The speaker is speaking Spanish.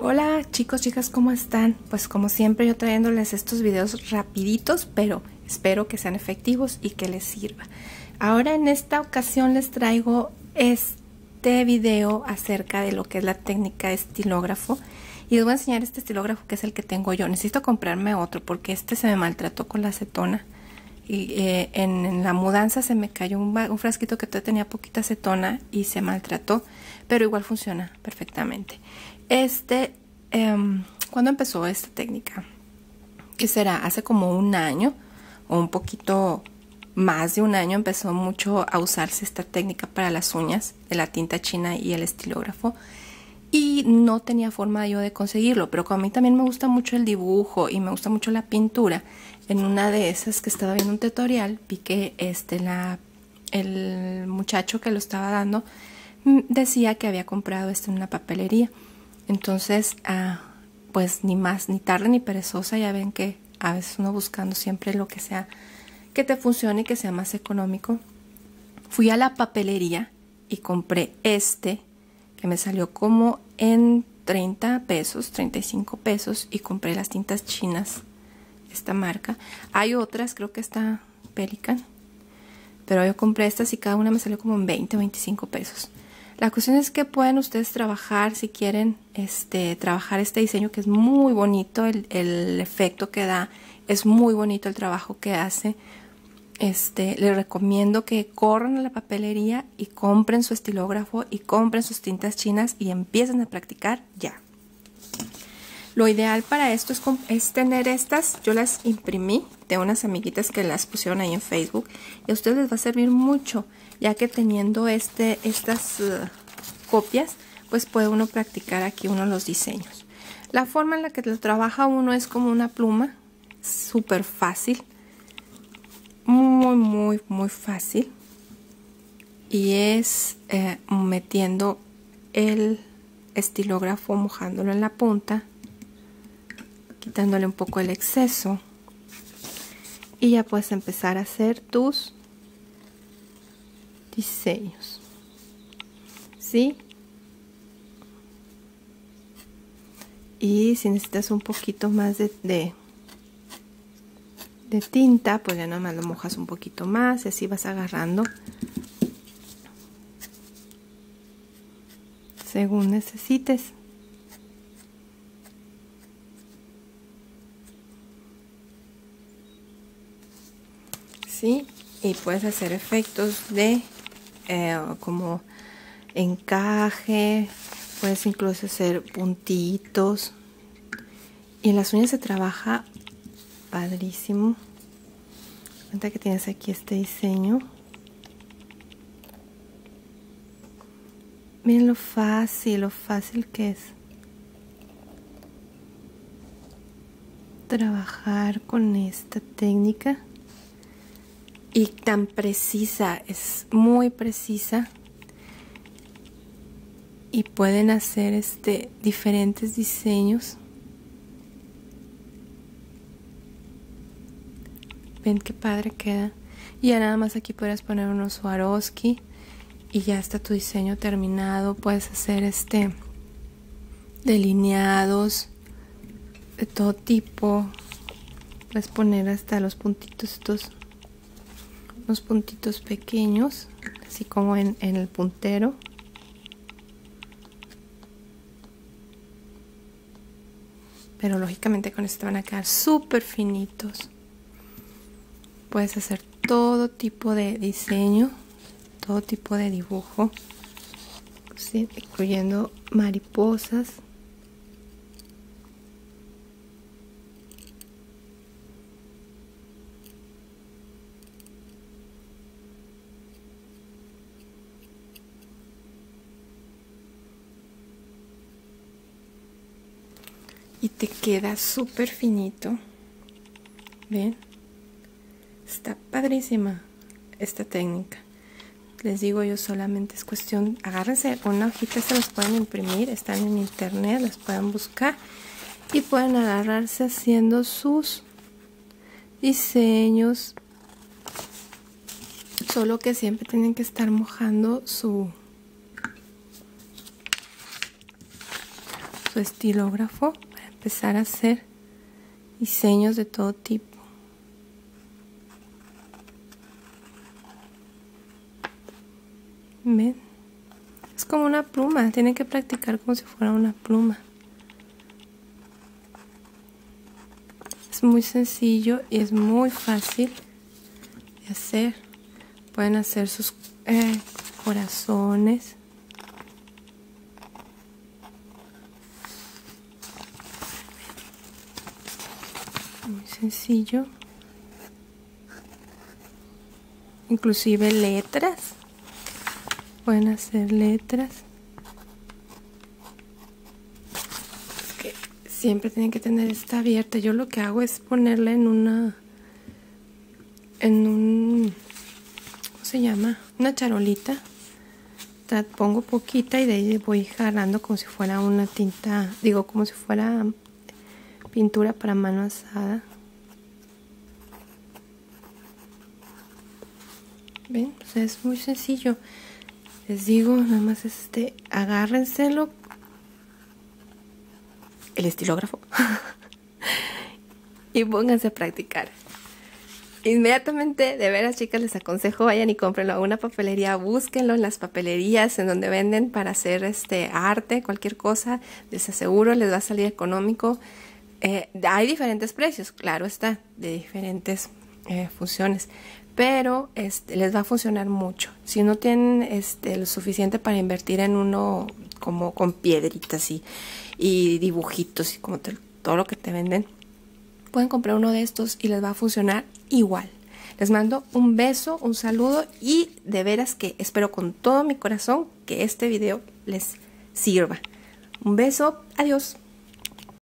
Hola chicos, chicas, ¿cómo están? Pues como siempre yo trayéndoles estos videos rapiditos, pero espero que sean efectivos y que les sirva. Ahora en esta ocasión les traigo este video acerca de lo que es la técnica estilógrafo y les voy a enseñar este estilógrafo que es el que tengo yo. Necesito comprarme otro porque este se me maltrató con la acetona y eh, en, la mudanza se me cayó un, un frasquito que todavía tenía poquita acetona y se maltrató, pero igual funciona perfectamente. Este, um, ¿cuándo empezó esta técnica? ¿Qué será? Hace como un año o un poquito más de un año empezó mucho a usarse esta técnica para las uñas de la tinta china y el estilógrafo y no tenía forma yo de conseguirlo, pero como a mí también me gusta mucho el dibujo y me gusta mucho la pintura, en una de esas que estaba viendo un tutorial vi que este, la, el muchacho que lo estaba dando mm, decía que había comprado esto en una papelería entonces, ah, pues ni más, ni tarde ni perezosa, ya ven que a veces uno buscando siempre lo que sea que te funcione y que sea más económico. Fui a la papelería y compré este que me salió como en 30 pesos, 35 pesos y compré las tintas chinas, esta marca. Hay otras, creo que está Pelican, pero yo compré estas y cada una me salió como en 20 o 25 pesos. La cuestión es que pueden ustedes trabajar, si quieren, este, trabajar este diseño que es muy bonito, el, el efecto que da, es muy bonito el trabajo que hace. Este, les recomiendo que corran a la papelería y compren su estilógrafo y compren sus tintas chinas y empiecen a practicar ya. Lo ideal para esto es, es, tener estas, yo las imprimí de unas amiguitas que las pusieron ahí en Facebook y a ustedes les va a servir mucho ya que teniendo este, estas uh, copias, pues puede uno practicar aquí uno los diseños. La forma en la que lo trabaja uno es como una pluma, súper fácil, muy, muy, muy fácil. Y es eh, metiendo el estilógrafo, mojándolo en la punta, quitándole un poco el exceso. Y ya puedes empezar a hacer tus diseños. ¿Sí? Y si necesitas un poquito más de, de, tinta, pues ya nada más lo mojas un poquito más y así vas agarrando según necesites. ¿Sí? Y puedes hacer efectos de eh, como encaje, puedes incluso hacer puntitos. Y en las uñas se trabaja padrísimo. Cuenta que tienes aquí este diseño. Miren lo fácil, lo fácil que es trabajar con esta técnica y tan precisa, es muy precisa y pueden hacer este diferentes diseños. Ven qué padre queda. Y ya nada más aquí puedes poner unos Swarovski y ya está tu diseño terminado. Puedes hacer este delineados de todo tipo. Puedes poner hasta los puntitos estos unos puntitos pequeños, así como en, el puntero. Pero lógicamente con esto van a quedar súper finitos. Puedes hacer todo tipo de diseño, todo tipo de dibujo, incluyendo mariposas. Y te queda súper finito. ¿Ven? Está padrísima esta técnica. Les digo yo solamente es cuestión, agárrense una hojita, se las pueden imprimir, están en internet, las pueden buscar y pueden agarrarse haciendo sus diseños. Solo que siempre tienen que estar mojando su su estilógrafo empezar a hacer diseños de todo tipo. ¿Ven? Es como una pluma, tienen que practicar como si fuera una pluma. Es muy sencillo y es muy fácil de hacer. Pueden hacer sus eh, corazones. Muy sencillo. Inclusive letras. Pueden hacer letras. Que siempre tienen que tener esta abierta. Yo lo que hago es ponerla en una... En un... ¿Cómo se llama? Una charolita. Pongo poquita y de ahí voy jalando como si fuera una tinta, digo como si fuera pintura para mano asada. ¿Ven? O sea, es muy sencillo. Les digo, nada más este, agárrenselo. El estilógrafo. y pónganse a practicar. Inmediatamente, de veras, chicas, les aconsejo vayan y cómprenlo a una papelería, búsquenlo en las papelerías en donde venden para hacer este arte, cualquier cosa, les aseguro les va a salir económico. Eh, hay diferentes precios, claro está, de diferentes eh, funciones, pero este, les va a funcionar mucho. Si no tienen este, lo suficiente para invertir en uno como con piedritas y, dibujitos y como todo lo que te venden, pueden comprar uno de estos y les va a funcionar igual. Les mando un beso, un saludo y de veras que espero con todo mi corazón que este video les sirva. Un beso, adiós.